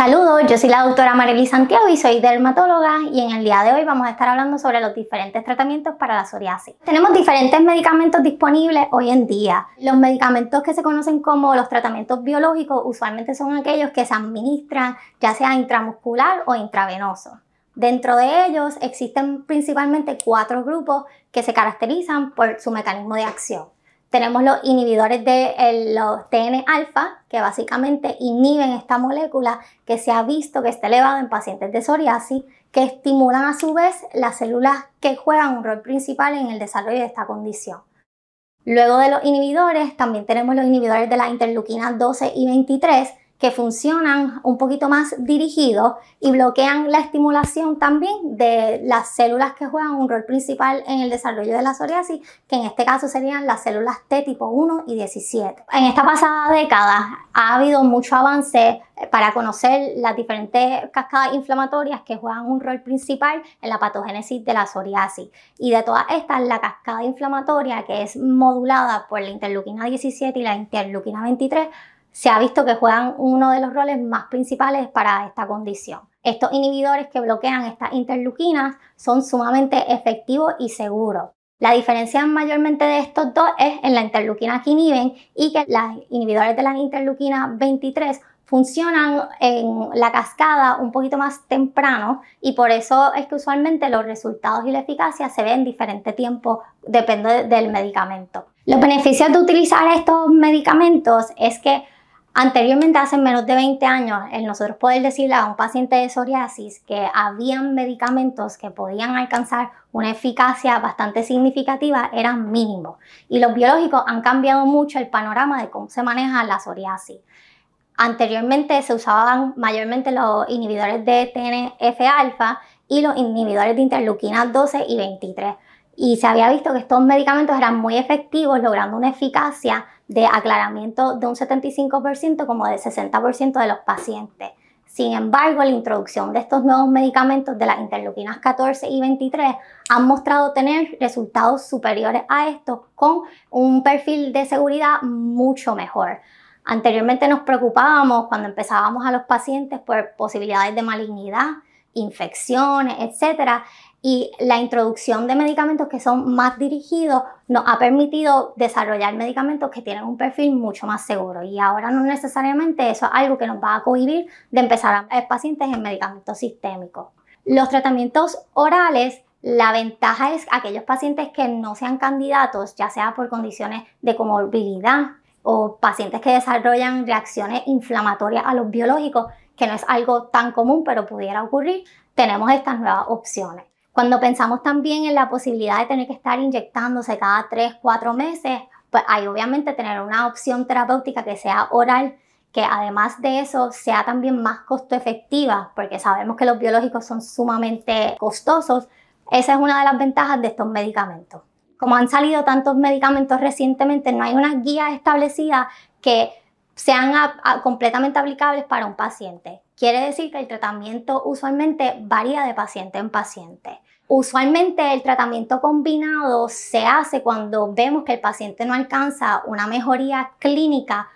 Saludos, yo soy la doctora Marely Santiago y soy dermatóloga y en el día de hoy vamos a estar hablando sobre los diferentes tratamientos para la psoriasis. Tenemos diferentes medicamentos disponibles hoy en día. Los medicamentos que se conocen como los tratamientos biológicos usualmente son aquellos que se administran ya sea intramuscular o intravenoso. Dentro de ellos existen principalmente cuatro grupos que se caracterizan por su mecanismo de acción. Tenemos los inhibidores de los TN-alfa, que básicamente inhiben esta molécula que se ha visto que está elevada en pacientes de psoriasis, que estimulan a su vez las células que juegan un rol principal en el desarrollo de esta condición. Luego de los inhibidores, también tenemos los inhibidores de la interleuquina 12 y 23, que funcionan un poquito más dirigidos y bloquean la estimulación también de las células que juegan un rol principal en el desarrollo de la psoriasis, que en este caso serían las células T tipo 1 y 17. En esta pasada década ha habido mucho avance para conocer las diferentes cascadas inflamatorias que juegan un rol principal en la patogénesis de la psoriasis. Y de todas estas, la cascada inflamatoria que es modulada por la interleuquina 17 y la interleuquina 23 se ha visto que juegan uno de los roles más principales para esta condición. Estos inhibidores que bloquean estas interleuquinas son sumamente efectivos y seguros. La diferencia mayormente de estos dos es en la interleuquina que inhiben y que los inhibidores de la interleuquina 23 funcionan en la cascada un poquito más temprano y por eso es que usualmente los resultados y la eficacia se ven en diferente tiempo, depende del medicamento. Los beneficios de utilizar estos medicamentos es que Anteriormente, hace menos de 20 años, el nosotros poder decirle a un paciente de psoriasis que habían medicamentos que podían alcanzar una eficacia bastante significativa eran mínimos. Y los biológicos han cambiado mucho el panorama de cómo se maneja la psoriasis. Anteriormente se usaban mayormente los inhibidores de TNF-alfa y los inhibidores de interleuquina 12 y 23 y se había visto que estos medicamentos eran muy efectivos, logrando una eficacia de aclaramiento de un 75% como de 60% de los pacientes. Sin embargo, la introducción de estos nuevos medicamentos de las interleuquinas 14 y 23 han mostrado tener resultados superiores a estos con un perfil de seguridad mucho mejor. Anteriormente nos preocupábamos cuando empezábamos a los pacientes por posibilidades de malignidad, infecciones, etcétera, y la introducción de medicamentos que son más dirigidos nos ha permitido desarrollar medicamentos que tienen un perfil mucho más seguro y ahora no necesariamente eso es algo que nos va a cohibir de empezar a ver pacientes en medicamentos sistémicos. Los tratamientos orales la ventaja es aquellos pacientes que no sean candidatos, ya sea por condiciones de comorbilidad o pacientes que desarrollan reacciones inflamatorias a los biológicos, que no es algo tan común, pero pudiera ocurrir, tenemos estas nuevas opciones. Cuando pensamos también en la posibilidad de tener que estar inyectándose cada 3, 4 meses, pues hay obviamente tener una opción terapéutica que sea oral, que además de eso sea también más costo efectiva, porque sabemos que los biológicos son sumamente costosos. Esa es una de las ventajas de estos medicamentos. Como han salido tantos medicamentos recientemente, no hay una guía establecida que sean completamente aplicables para un paciente. Quiere decir que el tratamiento usualmente varía de paciente en paciente. Usualmente el tratamiento combinado se hace cuando vemos que el paciente no alcanza una mejoría clínica,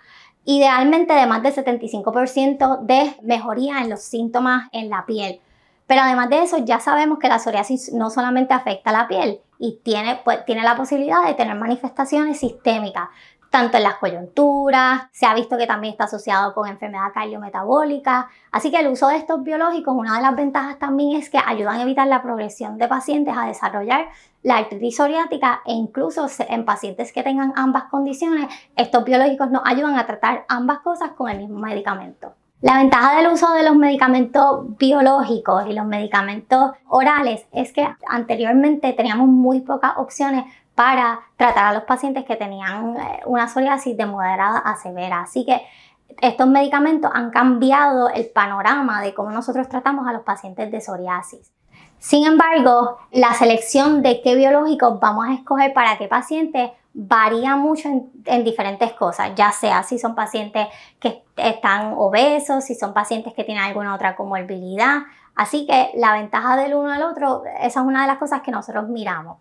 idealmente de más del 75% de mejoría en los síntomas en la piel. Pero además de eso, ya sabemos que la psoriasis no solamente afecta a la piel y tiene, pues, tiene la posibilidad de tener manifestaciones sistémicas tanto en las coyunturas, se ha visto que también está asociado con enfermedad cardiometabólica, así que el uso de estos biológicos, una de las ventajas también es que ayudan a evitar la progresión de pacientes a desarrollar la artritis psoriática e incluso en pacientes que tengan ambas condiciones, estos biológicos nos ayudan a tratar ambas cosas con el mismo medicamento. La ventaja del uso de los medicamentos biológicos y los medicamentos orales es que anteriormente teníamos muy pocas opciones para tratar a los pacientes que tenían eh, una psoriasis de moderada a severa. Así que estos medicamentos han cambiado el panorama de cómo nosotros tratamos a los pacientes de psoriasis. Sin embargo, la selección de qué biológicos vamos a escoger para qué paciente varía mucho en, diferentes cosas, ya sea si son pacientes que están obesos, si son pacientes que tienen alguna otra comorbilidad. Así que la ventaja del uno al otro, esa es una de las cosas que nosotros miramos.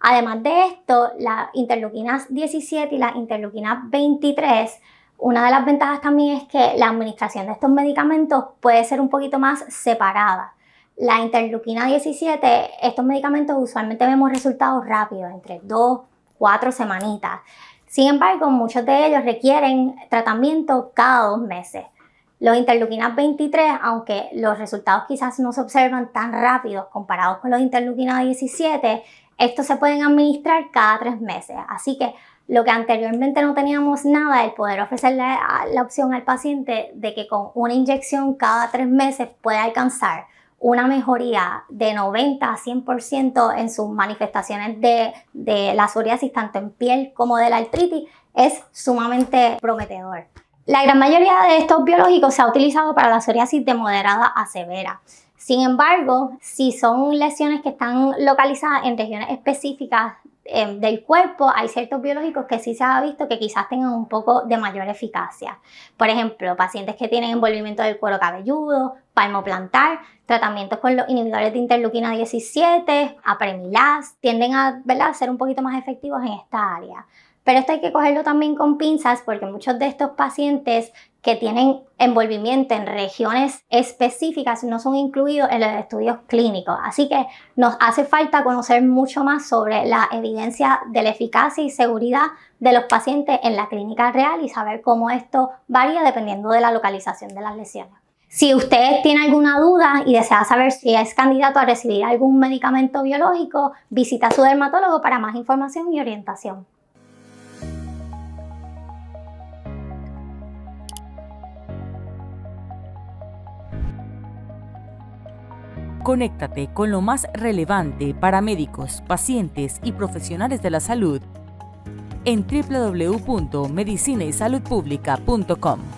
Además de esto, las interleuquinas 17 y las interleuquinas 23 Una de las ventajas también es que la administración de estos medicamentos puede ser un poquito más separada. La interleuquina 17, estos medicamentos usualmente vemos resultados rápidos, entre 2, 4 semanitas. Sin embargo, muchos de ellos requieren tratamiento cada dos meses. Los interleuquinas 23, aunque los resultados quizás no se observan tan rápidos comparados con los interleuquinas 17, estos se pueden administrar cada tres meses. Así que lo que anteriormente no teníamos nada, el poder ofrecerle la opción al paciente de que con una inyección cada tres meses puede alcanzar una mejoría de 90 a 100% en sus manifestaciones de, de la psoriasis, tanto en piel como de la artritis, es sumamente prometedor. La gran mayoría de estos biológicos se ha utilizado para la psoriasis de moderada a severa. Sin embargo, si son lesiones que están localizadas en regiones específicas em, del cuerpo, hay ciertos biológicos que sí se ha visto que quizás tengan un poco de mayor eficacia. Por ejemplo, pacientes que tienen envolvimiento del cuero cabelludo, palmo plantar, tratamientos con los inhibidores de interleuquina 17, apremilas, tienden a ser un poquito más efectivos en esta área. Pero esto hay que cogerlo también con pinzas porque muchos de estos pacientes que tienen envolvimiento en regiones específicas no son incluidos en los estudios clínicos. Así que nos hace falta conocer mucho más sobre la evidencia de la eficacia y seguridad de los pacientes en la clínica real y saber cómo esto varía dependiendo de la localización de las lesiones. Si usted tiene alguna duda y desea saber si es candidato a recibir algún medicamento biológico, visita a su dermatólogo para más información y orientación. Conéctate con lo más relevante para médicos, pacientes y profesionales de la salud en www.medicinaysaludpublica.com.